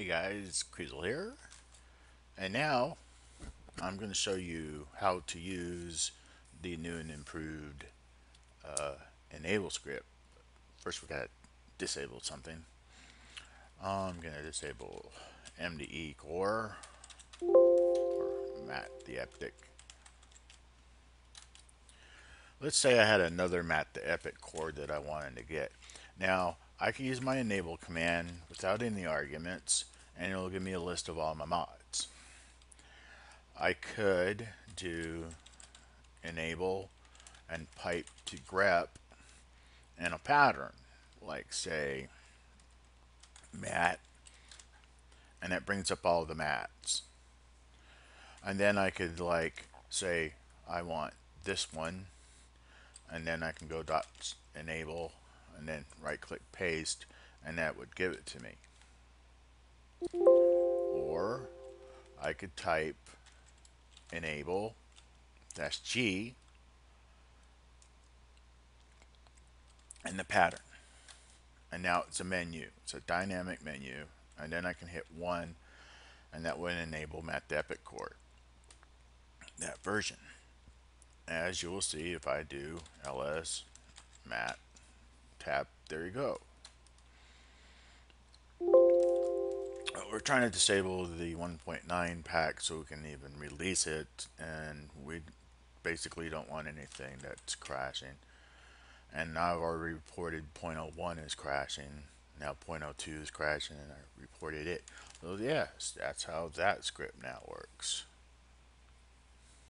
Hey guys, Kreezxil here. And now I'm going to show you how to use the new and improved uh, enable script. First we got to disable something. I'm going to disable MDE core or MattDahEpic. Let's say I had another MattDahEpic core that I wanted to get. Now I can use my enable command without any arguments and it'll give me a list of all my mods. I could do enable and pipe to grep in a pattern like say mat and that brings up all the mats and then I could like say I want this one and then I can go dot enable and then right click paste and that would give it to me. Or I could type enable dash G and the pattern. And now it's a menu. It's a dynamic menu. And then I can hit one and that would enable Epic Core. That version. As you will see if I do ls mat tap, there you go. We're trying to disable the 1.9 pack so we can even release it and we basically don't want anything that's crashing. And I've already reported 0.01 is crashing. Now 0.02 is crashing and I reported it. So yes, that's how that script now works.